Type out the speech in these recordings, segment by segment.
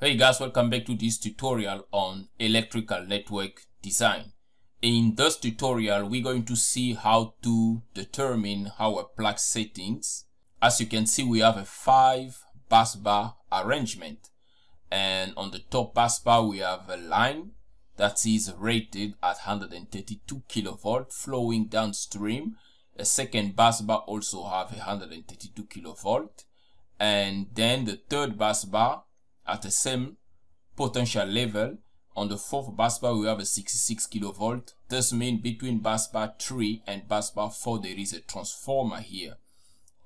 Hey guys, welcome back to this tutorial on electrical network design. In this tutorial, we're going to see how to determine our plug settings. As you can see, we have a five bus bar arrangement. And on the top bus bar, we have a line that is rated at 132 kilovolt flowing downstream. A second bus bar also have 132 kilovolt. And then the third bus bar at the same potential level. On the fourth busbar, we have a 66 kilovolt. This means between busbar 3 and busbar 4, there is a transformer here.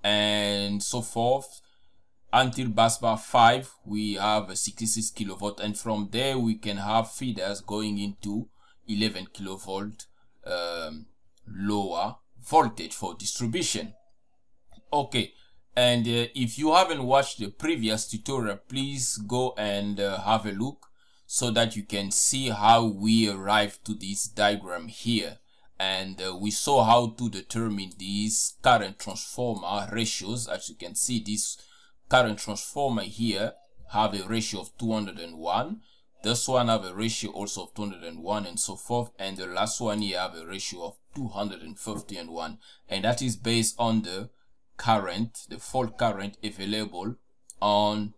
And so forth. Until busbar 5, we have a 66 kilovolt. And from there, we can have feeders going into 11 kilovolt um, lower voltage for distribution. Okay, and uh, if you haven't watched the previous tutorial please go and uh, have a look so that you can see how we arrived to this diagram here. And uh, we saw how to determine these current transformer ratios. As you can see this current transformer here have a ratio of 201 this one have a ratio also of 201 and so forth. And the last one here have a ratio of 250 and 1 and that is based on the current, the fault current available on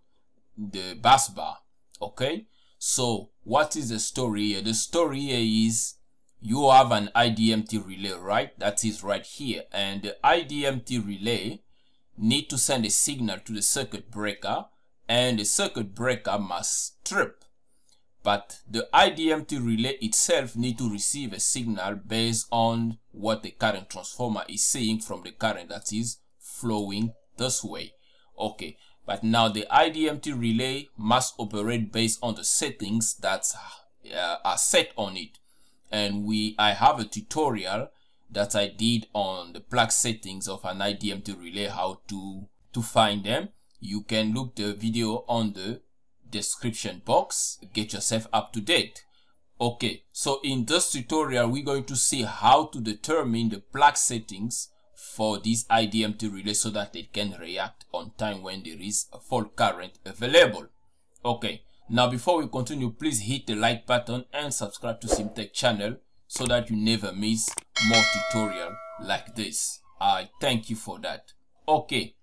the bus bar. Okay, so what is the story here? The story here is you have an IDMT relay, right? That is right here. And the IDMT relay need to send a signal to the circuit breaker and the circuit breaker must trip. But the IDMT relay itself need to receive a signal based on what the current transformer is seeing from the current that is flowing this way. Okay, but now the IDMT relay must operate based on the settings that uh, are set on it. And we, I have a tutorial that I did on the plug settings of an IDMT relay, how to, to find them. You can look the video on the description box, get yourself up to date. Okay, so in this tutorial, we're going to see how to determine the plug settings for this IDMT relay so that it can react on time when there is a fault current available. Okay, now before we continue, please hit the like button and subscribe to CMTEQ channel so that you never miss more tutorial like this. I thank you for that. Okay,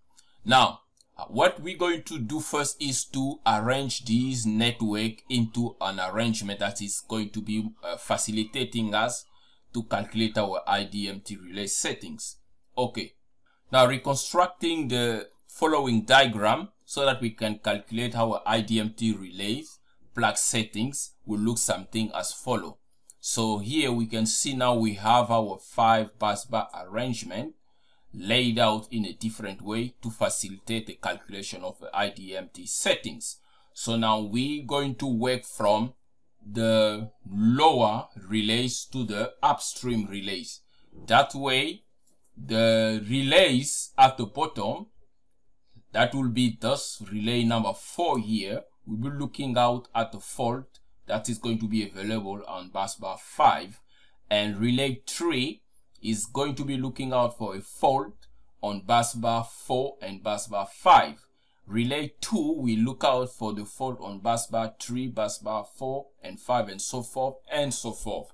now what we're going to do first is to arrange this network into an arrangement that is going to be uh, facilitating us to calculate our IDMT relay settings. Okay. Now reconstructing the following diagram so that we can calculate our IDMT relays plug settings will look something as follow. So here we can see now we have our five busbar arrangement laid out in a different way to facilitate the calculation of IDMT settings. So now we're going to work from the lower relays to the upstream relays. That way the relays at the bottom that will be thus relay number four here. We'll be looking out at the fault that is going to be available on bus bar 5 and relay 3 is going to be looking out for a fault on bus bar 4 and bus bar 5 relay 2 will look out for the fault on bus bar 3 bus bar 4 and 5 and so forth and so forth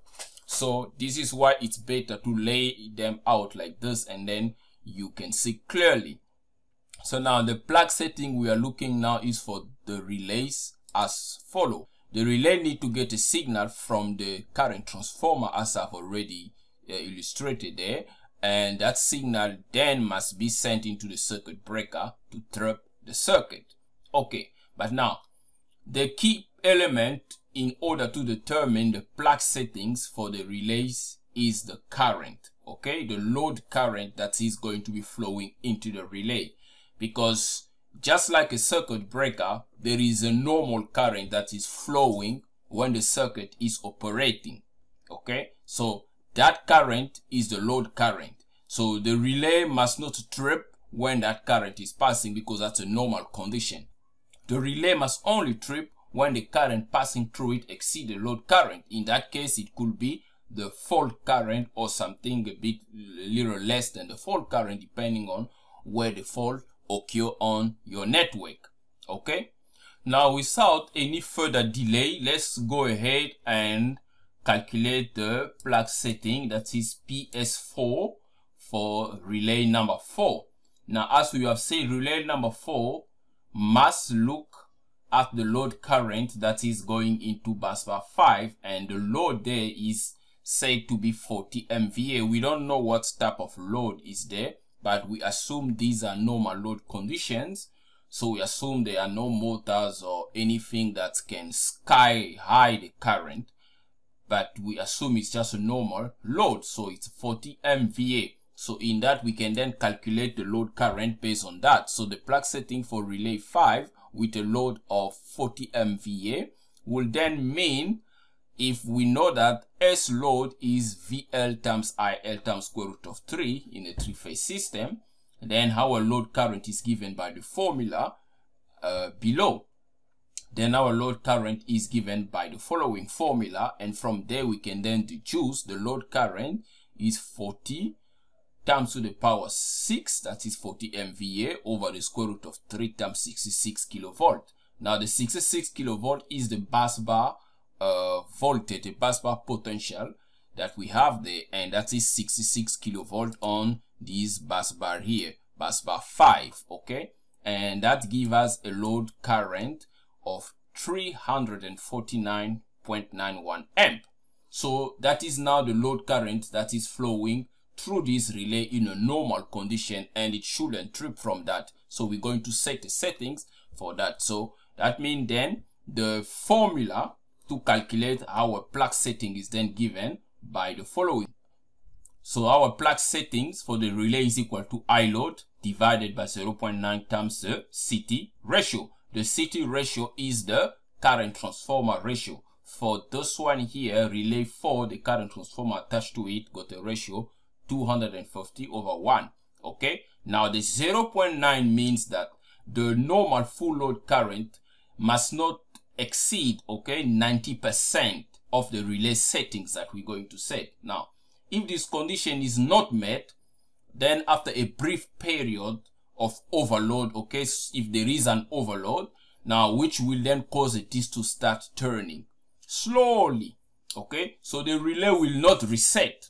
so this is why it's better to lay them out like this and then you can see clearly. So now the plug setting we are looking now is for the relays as follow. The relay need to get a signal from the current transformer as I've already uh, illustrated there and that signal then must be sent into the circuit breaker to trip the circuit. Okay, but now the key element in order to determine the plug settings for the relays is the current okay? The load current that is going to be flowing into the relay. Because just like a circuit breaker there is a normal current that is flowing when the circuit is operating okay? So that current is the load current. So the relay must not trip when that current is passing because that's a normal condition. The relay must only trip when the current passing through it exceed the load current. In that case, it could be the fault current or something a bit a little less than the fault current depending on where the fault occur on your network. Okay. Now without any further delay, let's go ahead and calculate the plug setting that is PS4 for relay number 4. Now as we have said, relay number 4 must look at the load current that is going into bus bar 5 and the load there is said to be 40 MVA. We don't know what type of load is there, but we assume these are normal load conditions. So we assume there are no motors or anything that can sky high the current, but we assume it's just a normal load. So it's 40 MVA. So in that we can then calculate the load current based on that. So the plug setting for relay 5 with a load of 40 MVA will then mean if we know that S load is VL times IL times square root of 3 in a three-phase system, then our load current is given by the formula uh, below. Then our load current is given by the following formula and from there we can then deduce the load current is 40 times to the power 6 that is 40 MVA over the square root of 3 times 66 kilovolt. Now the 66 kilovolt is the bus bar uh, voltage, the bus bar potential that we have there and that is 66 kilovolt on this bus bar here, bus bar 5, okay? And that gives us a load current of 349.91 amp. So that is now the load current that is flowing through this relay in a normal condition and it shouldn't trip from that. So we're going to set the settings for that. So that means then the formula to calculate our plug setting is then given by the following. So our plug settings for the relay is equal to I load divided by 0.9 times the CT ratio. The CT ratio is the current transformer ratio. For this one here, relay 4, the current transformer attached to it got a ratio 250 over 1. Okay, now the 0.9 means that the normal full load current must not exceed, okay, 90% of the relay settings that we're going to set. Now, if this condition is not met, then after a brief period of overload, okay, if there is an overload, now which will then cause it is to start turning slowly, okay, so the relay will not reset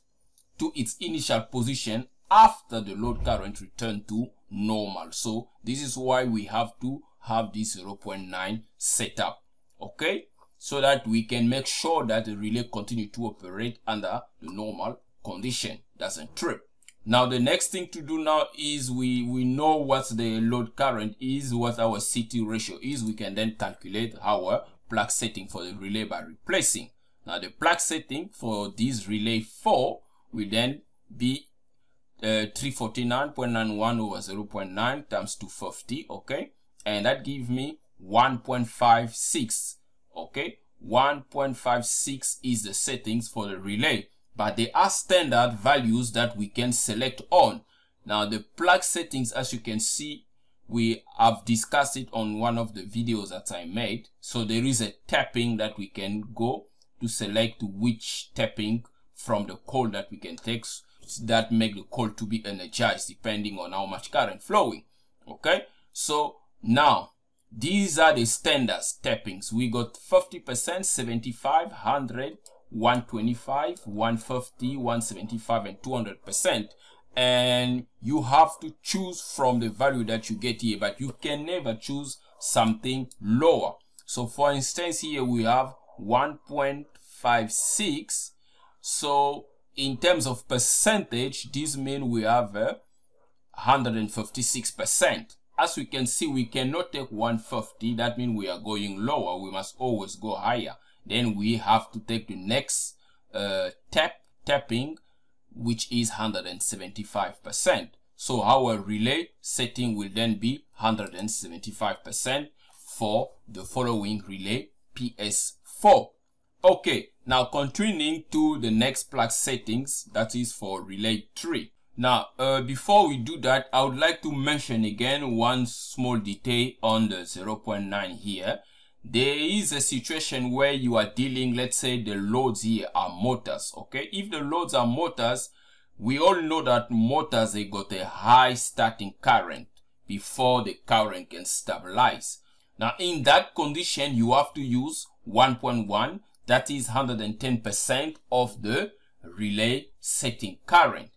to its initial position after the load current return to normal. So this is why we have to have this 0.9 set up okay? So that we can make sure that the relay continue to operate under the normal condition. Doesn't trip. Now the next thing to do now is we we know what the load current is what our ct ratio is. We can then calculate our plug setting for the relay by replacing. Now the plug setting for this relay 4 will then be uh, 349.91 over 0.9 times 250 okay? And that gives me 1.56 okay? 1.56 is the settings for the relay but they are standard values that we can select on. Now the plug settings as you can see we have discussed it on one of the videos that I made. So there is a tapping that we can go to select which tapping from the code that we can take that make the code to be energized depending on how much current flowing okay so now these are the standard steppings. We got 50%, 75, 100, 125, 150, 175, and 200%. And you have to choose from the value that you get here, but you can never choose something lower. So for instance, here we have 1.56. So in terms of percentage, this means we have uh, 156% as we can see we cannot take 150 that means we are going lower. We must always go higher. Then we have to take the next uh, tap tapping which is 175 percent. So our relay setting will then be 175 percent for the following relay ps4 okay now continuing to the next plug settings that is for relay 3 now, uh, before we do that, I would like to mention again one small detail on the 0.9 here. There is a situation where you are dealing, let's say the loads here are motors, okay? If the loads are motors, we all know that motors, they got a high starting current before the current can stabilize. Now in that condition, you have to use 1.1, that is 110% of the relay setting current.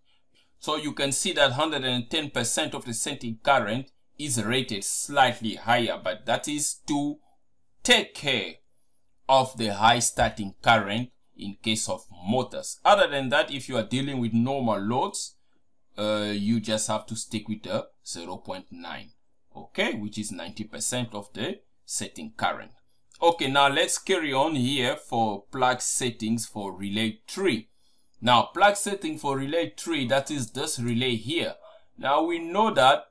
So you can see that 110% of the setting current is rated slightly higher, but that is to take care of the high starting current in case of motors. Other than that, if you are dealing with normal loads, uh, you just have to stick with the 0.9 okay which is 90% of the setting current okay now let's carry on here for plug settings for relay 3 now plug setting for relay 3 that is this relay here. Now we know that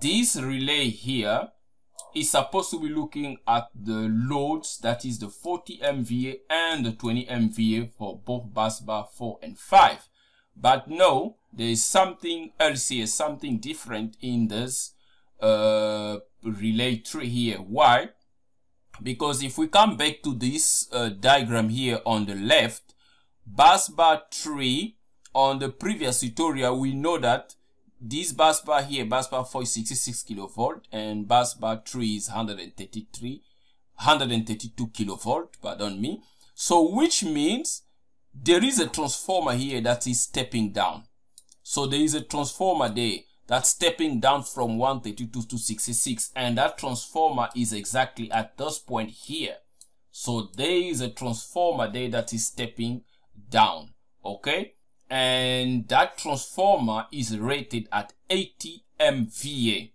this relay here is supposed to be looking at the loads that is the 40 MVA and the 20 MVA for both bus bar 4 and 5 but no there is something else here something different in this uh, relay tree here. Why because if we come back to this uh, diagram here on the left bus bar tree on the previous tutorial we know that this bus bar here bus bar 4 is 66 kilovolt and bus bar 3 is 133 132 kilovolt pardon me. So which means there is a transformer here that is stepping down. So there is a transformer there that's stepping down from 132 to 66 and that transformer is exactly at this point here. So there is a transformer there that is stepping down okay? And that transformer is rated at 80 MVA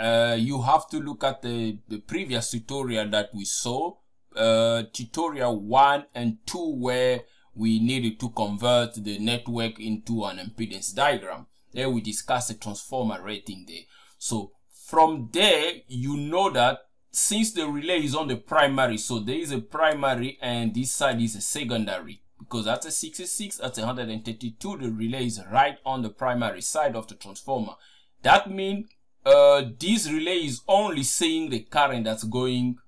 uh, you have to look at the, the previous tutorial that we saw. Uh, tutorial 1 and 2 where we needed to convert the network into an impedance diagram there we discuss the transformer rating there. So from there, you know that since the relay is on the primary, so there is a primary and this side is a secondary. Because at a 66, at 132, the relay is right on the primary side of the transformer. That means uh, this relay is only seeing the current that's going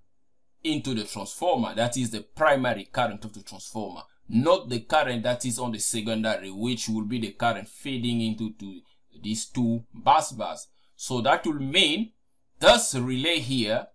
into the transformer. That is the primary current of the transformer not the current that is on the secondary which will be the current feeding into to these two bus bars. So that will mean this relay here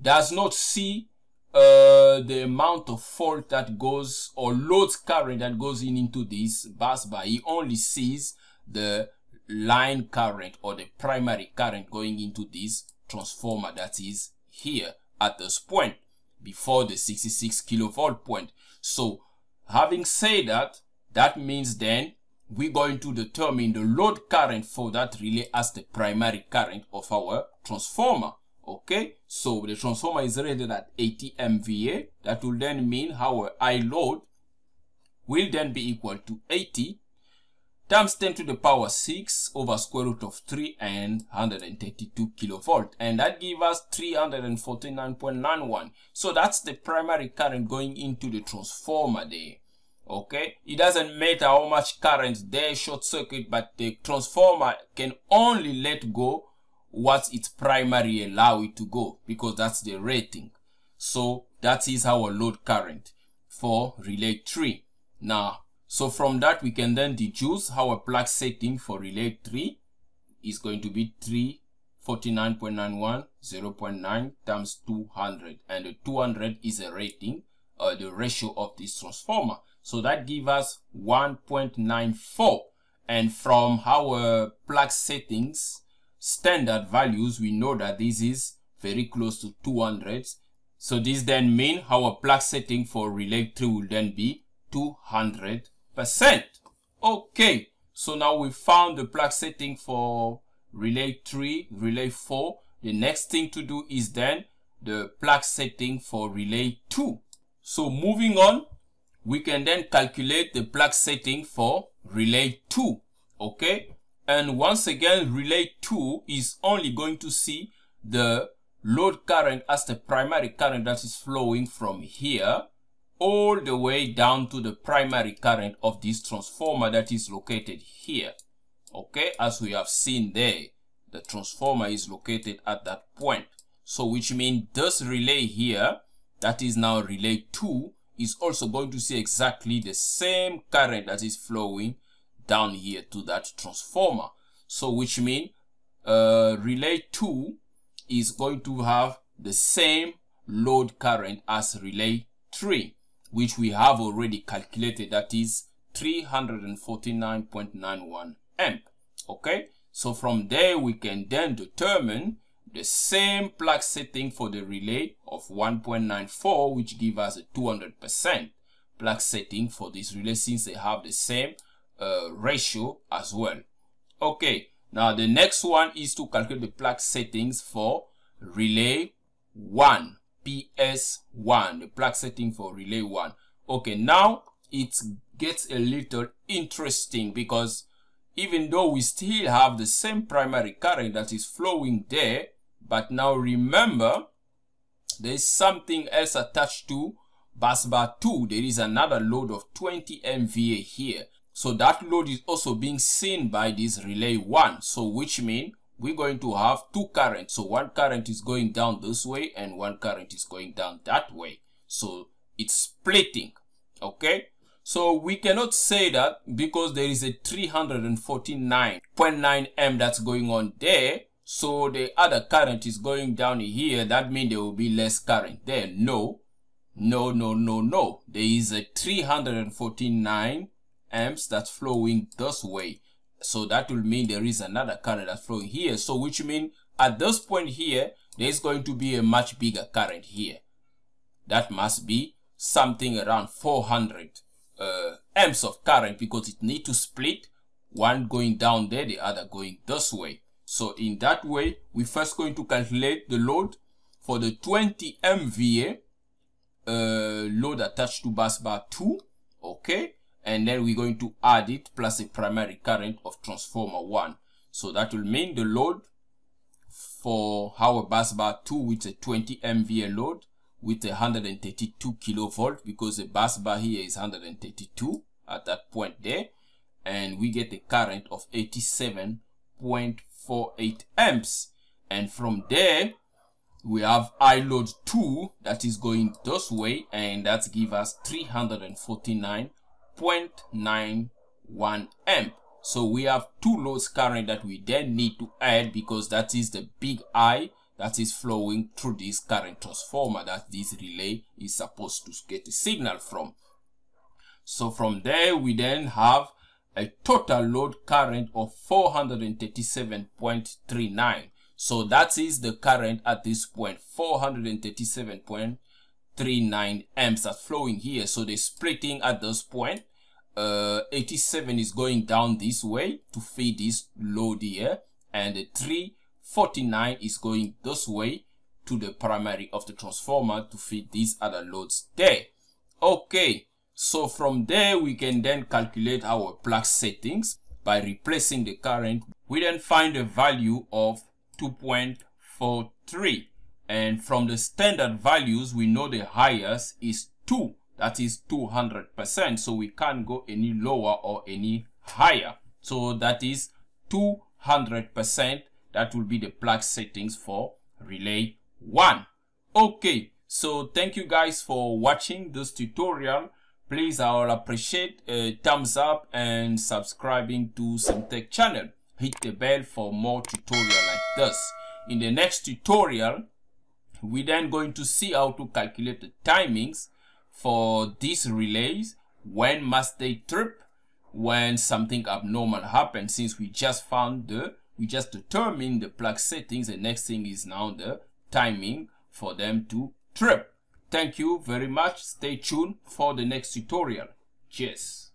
does not see uh, the amount of fault that goes or loads current that goes in into this bus bar. He only sees the line current or the primary current going into this transformer that is here at this point before the 66 kilovolt point. So Having said that, that means then we're going to determine the load current for that relay as the primary current of our transformer. Okay, so the transformer is rated at 80 MVA. That will then mean our I load will then be equal to 80 times 10 to the power 6 over square root of 3 and 132 kilovolt. And that gives us 349.91 so that's the primary current going into the transformer there. Okay? It doesn't matter how much current there short circuit but the transformer can only let go what its primary allow it to go because that's the rating. So that is our load current for relay 3 now so from that, we can then deduce how a plug setting for relay 3 is going to be 349.91, 0.9 times 200. And the 200 is a rating, uh, the ratio of this transformer. So that gives us 1.94. And from our plug settings, standard values, we know that this is very close to 200. So this then mean our plug setting for relay 3 will then be 200 percent. Okay, so now we found the plug setting for relay 3, relay 4. The next thing to do is then the plug setting for relay 2. So moving on, we can then calculate the plug setting for relay 2. Okay, and once again, relay 2 is only going to see the load current as the primary current that is flowing from here all the way down to the primary current of this transformer that is located here. Okay, as we have seen there, the transformer is located at that point. So which means this relay here, that is now relay 2, is also going to see exactly the same current that is flowing down here to that transformer. So which means uh, relay 2 is going to have the same load current as relay 3 which we have already calculated that is 349.91 amp okay? So from there we can then determine the same plug setting for the relay of 1.94 which give us a 200% plug setting for this relay since they have the same uh, ratio as well. Okay now the next one is to calculate the plug settings for relay 1 ps1 the plug setting for relay 1 okay now it gets a little interesting because even though we still have the same primary current that is flowing there but now remember there is something else attached to bus bar 2 there is another load of 20 MVA here. So that load is also being seen by this relay 1 so which means we're going to have two currents so one current is going down this way and one current is going down that way so it's splitting okay so we cannot say that because there is a 349.9 M that's going on there. So the other current is going down here. That means there will be less current there. No, no, no, no, no. There is a 349 amps that's flowing this way. So that will mean there is another current that's flowing here. So which means at this point here, there is going to be a much bigger current here. That must be something around 400 uh, amps of current because it need to split one going down there the other going this way so in that way we first going to calculate the load for the 20 MVA uh, load attached to bus bar 2 okay and then we're going to add it plus a primary current of transformer 1 so that will mean the load for our bus bar 2 with a 20 MVA load with a 132 kilovolt because the bus bar here is 132 at that point there. And we get a current of 87.48 amps. And from there we have I load 2 that is going this way and that give us 349.91 amp so we have two loads current that we then need to add because that is the big I that is flowing through this current transformer that this relay is supposed to get a signal from. So from there we then have a total load current of 437.39. So that is the current at this point 437.39 amps are flowing here. So they're splitting at this point uh, 87 is going down this way to feed this load here and the 3 49 is going this way to the primary of the transformer to feed these other loads there. Okay, so from there we can then calculate our plug settings by replacing the current. We then find a value of 2.43 and from the standard values we know the highest is 2 that is 200% so we can't go any lower or any higher. So that is 200% that will be the plug settings for relay 1 okay. So thank you guys for watching this tutorial. Please i will appreciate a thumbs up and subscribing to CMTEQ channel. Hit the bell for more tutorial like this. In the next tutorial we then going to see how to calculate the timings for these relays when must they trip when something abnormal happens since we just found the we just determine the plug settings the next thing is now the timing for them to trip. Thank you very much. Stay tuned for the next tutorial. Cheers